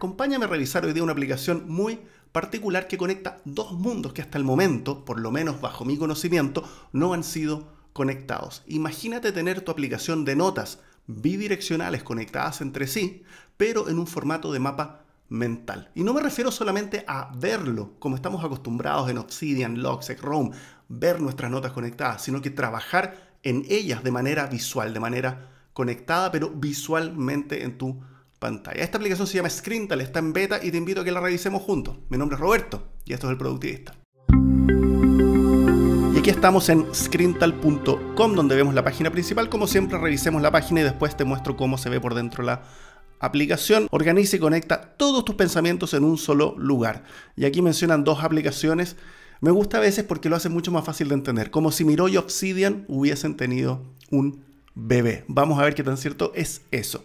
Acompáñame a revisar hoy día una aplicación muy particular que conecta dos mundos que hasta el momento, por lo menos bajo mi conocimiento, no han sido conectados. Imagínate tener tu aplicación de notas bidireccionales conectadas entre sí, pero en un formato de mapa mental. Y no me refiero solamente a verlo, como estamos acostumbrados en Obsidian, Logseq, Roam, ver nuestras notas conectadas, sino que trabajar en ellas de manera visual, de manera conectada, pero visualmente en tu pantalla. Esta aplicación se llama Screental, está en beta y te invito a que la revisemos juntos. Mi nombre es Roberto y esto es el productivista. Y aquí estamos en screental.com donde vemos la página principal. Como siempre, revisemos la página y después te muestro cómo se ve por dentro la aplicación. Organiza y conecta todos tus pensamientos en un solo lugar. Y aquí mencionan dos aplicaciones. Me gusta a veces porque lo hace mucho más fácil de entender. Como si Miro y Obsidian hubiesen tenido un bebé. Vamos a ver qué tan cierto es eso.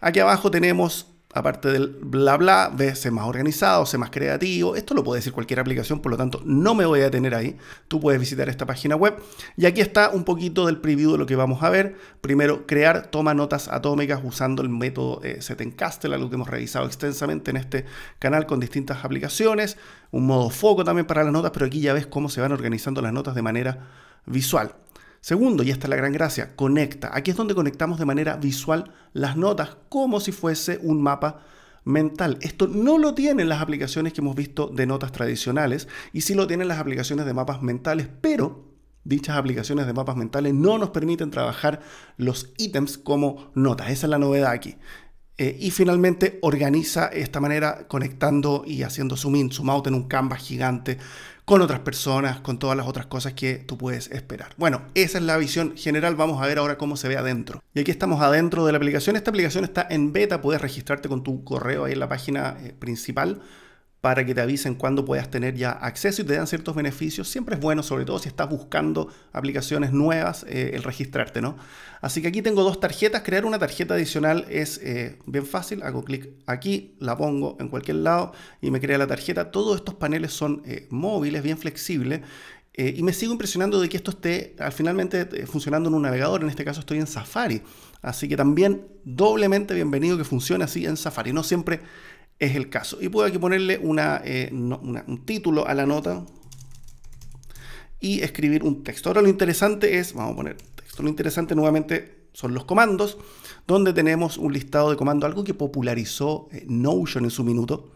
Aquí abajo tenemos, aparte del bla bla, ser más organizado, ser más creativo. Esto lo puede decir cualquier aplicación, por lo tanto no me voy a detener ahí. Tú puedes visitar esta página web. Y aquí está un poquito del preview de lo que vamos a ver. Primero, crear toma notas atómicas usando el método eh, Settencastle, algo que hemos revisado extensamente en este canal con distintas aplicaciones. Un modo foco también para las notas, pero aquí ya ves cómo se van organizando las notas de manera visual. Segundo, y esta es la gran gracia, conecta. Aquí es donde conectamos de manera visual las notas como si fuese un mapa mental. Esto no lo tienen las aplicaciones que hemos visto de notas tradicionales y sí lo tienen las aplicaciones de mapas mentales, pero dichas aplicaciones de mapas mentales no nos permiten trabajar los ítems como notas. Esa es la novedad aquí. Eh, y finalmente organiza esta manera conectando y haciendo zoom in, zoom out en un canvas gigante con otras personas, con todas las otras cosas que tú puedes esperar. Bueno, esa es la visión general. Vamos a ver ahora cómo se ve adentro. Y aquí estamos adentro de la aplicación. Esta aplicación está en beta. Puedes registrarte con tu correo ahí en la página eh, principal para que te avisen cuándo puedas tener ya acceso y te dan ciertos beneficios. Siempre es bueno, sobre todo si estás buscando aplicaciones nuevas, eh, el registrarte, ¿no? Así que aquí tengo dos tarjetas. Crear una tarjeta adicional es eh, bien fácil. Hago clic aquí, la pongo en cualquier lado y me crea la tarjeta. Todos estos paneles son eh, móviles, bien flexibles. y me sigo impresionando de que esto esté al finalmente funcionando en un navegador. En este caso estoy en Safari. Así que también doblemente bienvenido que funcione así en Safari. No siempre es el caso. Y puedo aquí ponerle eh, un título a la nota y escribir un texto. Ahora lo interesante es, vamos a poner texto, lo interesante nuevamente son los comandos, donde tenemos un listado de comandos, algo que popularizó eh, Notion en su minuto.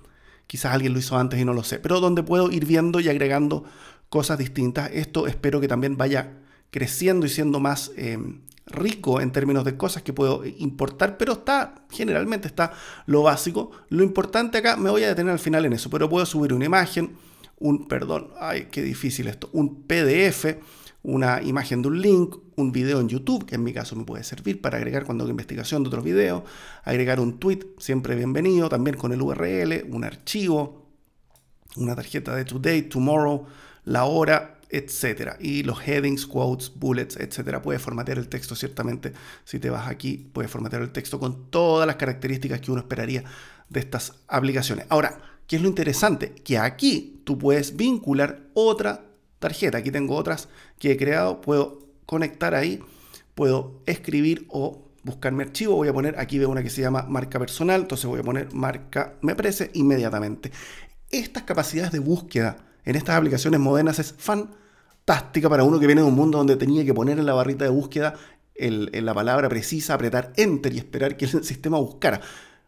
Quizás alguien lo hizo antes y no lo sé, pero donde puedo ir viendo y agregando cosas distintas. Esto espero que también vaya creciendo y siendo más eh, rico en términos de cosas que puedo importar, pero está, generalmente está lo básico. Lo importante acá, me voy a detener al final en eso, pero puedo subir una imagen, un, perdón, ay, qué difícil esto, un PDF, una imagen de un link, un video en YouTube, que en mi caso me puede servir para agregar cuando hago investigación de otros videos, agregar un tweet, siempre bienvenido, también con el URL, un archivo, una tarjeta de today, tomorrow, la hora, etcétera. Y los headings, quotes, bullets, etcétera. Puedes formatear el texto, ciertamente. Si te vas aquí, puedes formatear el texto con todas las características que uno esperaría de estas aplicaciones. Ahora, ¿qué es lo interesante? Que aquí tú puedes vincular otra tarjeta. Aquí tengo otras que he creado. Puedo conectar ahí, puedo escribir o buscar mi archivo. Voy a poner, aquí veo una que se llama marca personal. Entonces voy a poner marca, me parece inmediatamente. Estas capacidades de búsqueda en estas aplicaciones modernas es fantástica para uno que viene de un mundo donde tenía que poner en la barrita de búsqueda la palabra precisa, apretar enter y esperar que el sistema buscara.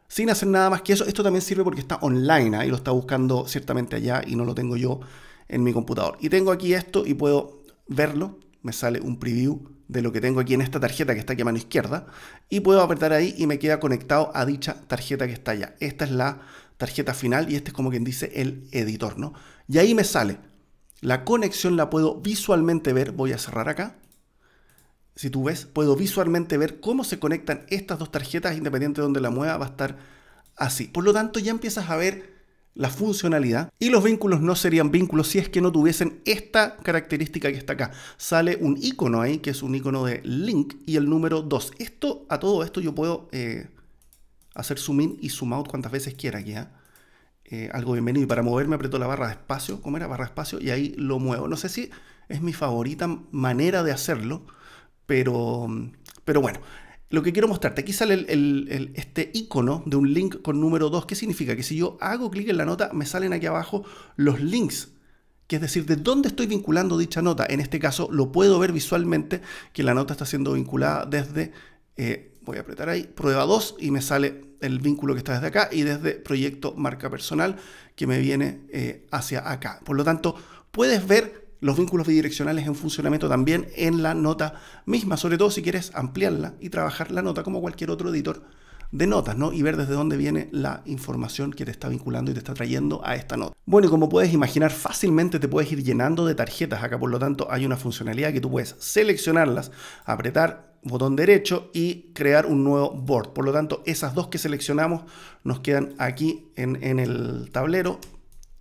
Sin hacer nada más que eso, esto también sirve porque está online ¿ah? y lo está buscando ciertamente allá y no lo tengo yo en mi computador. Y tengo aquí esto y puedo verlo. Me sale un preview de lo que tengo aquí en esta tarjeta que está aquí a mano izquierda. Y puedo apretar ahí y me queda conectado a dicha tarjeta que está allá. Esta es la tarjeta final y este es como quien dice el editor, ¿no? Y ahí me sale. La conexión la puedo visualmente ver. Voy a cerrar acá. Si tú ves, puedo visualmente ver cómo se conectan estas dos tarjetas, independiente de donde la mueva, va a estar así. Por lo tanto, ya empiezas a ver la funcionalidad y los vínculos no serían vínculos si es que no tuviesen esta característica que está acá. Sale un icono ahí, que es un icono de link y el número 2. Esto, a todo esto yo puedo eh, hacer zoom in y zoom out cuantas veces quiera aquí. Eh, algo bienvenido. Y para moverme aprieto la barra de espacio, ¿cómo era? Barra de espacio y ahí lo muevo. No sé si es mi favorita manera de hacerlo, pero, pero bueno. lo que quiero mostrarte, aquí sale este icono de un link con número 2. ¿Qué significa? Que si yo hago clic en la nota, me salen aquí abajo los links que es decir, de dónde estoy vinculando dicha nota. En este caso lo puedo ver visualmente que la nota está siendo vinculada desde, eh, voy a apretar ahí, prueba 2 y me sale el vínculo que está desde acá y desde proyecto marca personal que me viene eh, hacia acá. Por lo tanto, puedes ver los vínculos bidireccionales en funcionamiento también en la nota misma, sobre todo si quieres ampliarla y trabajar la nota como cualquier otro editor de notas, ¿no? Y ver desde dónde viene la información que te está vinculando y te está trayendo a esta nota. Bueno, y como puedes imaginar, fácilmente te puedes ir llenando de tarjetas. Acá, por lo tanto, hay una funcionalidad que tú puedes seleccionarlas, apretar botón derecho y crear un nuevo board. Por lo tanto, esas dos que seleccionamos nos quedan aquí en, el tablero.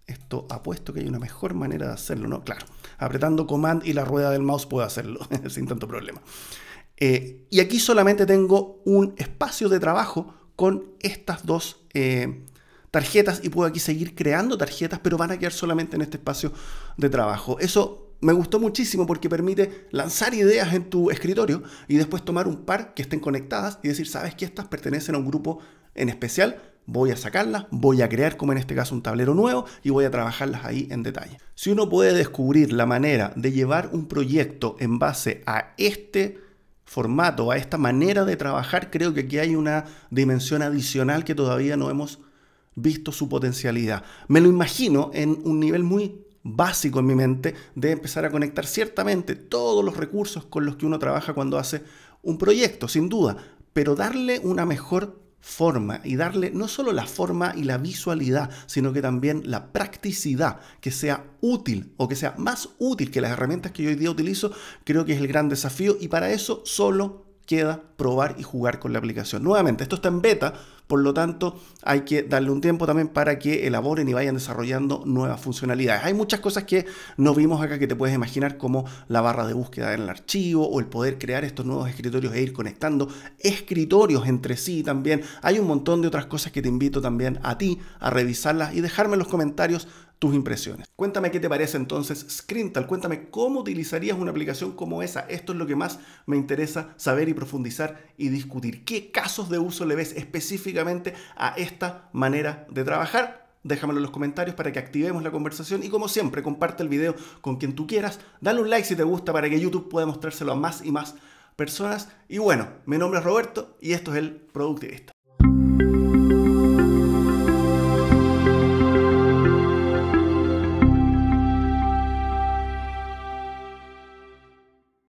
Esto apuesto que hay una mejor manera de hacerlo, ¿no? Claro, apretando Command y la rueda del mouse puedo hacerlo sin tanto problema. Eh, y aquí solamente tengo un espacio de trabajo con estas dos eh, tarjetas y puedo aquí seguir creando tarjetas, pero van a quedar solamente en este espacio de trabajo. Eso me gustó muchísimo porque permite lanzar ideas en tu escritorio y después tomar un par que estén conectadas y decir, sabes que estas pertenecen a un grupo en especial, voy a sacarlas, voy a crear como en este caso un tablero nuevo y voy a trabajarlas ahí en detalle. Si uno puede descubrir la manera de llevar un proyecto en base a este formato, a esta manera de trabajar, creo que aquí hay una dimensión adicional que todavía no hemos visto su potencialidad. Me lo imagino en un nivel muy básico en mi mente de empezar a conectar ciertamente todos los recursos con los que uno trabaja cuando hace un proyecto, sin duda, pero darle una mejor forma y darle no solo la forma y la visualidad, sino que también la practicidad, que sea útil o que sea más útil que las herramientas que yo hoy día utilizo, creo que es el gran desafío y para eso solo queda probar y jugar con la aplicación. Nuevamente, esto está en beta, por lo tanto hay que darle un tiempo también para que elaboren y vayan desarrollando nuevas funcionalidades. Hay muchas cosas que no vimos acá que te puedes imaginar como la barra de búsqueda en el archivo o el poder crear estos nuevos escritorios e ir conectando escritorios entre sí también. Hay un montón de otras cosas que te invito también a ti a revisarlas y dejarme en los comentarios tus impresiones. Cuéntame qué te parece entonces Screental, cuéntame cómo utilizarías una aplicación como esa. Esto es lo que más me interesa saber y profundizar y discutir. ¿Qué casos de uso le ves específicamente a esta manera de trabajar? Déjamelo en los comentarios para que activemos la conversación y como siempre comparte el video con quien tú quieras, dale un like si te gusta para que YouTube pueda mostrárselo a más y más personas. Y bueno, mi nombre es Roberto y esto es el Productivista.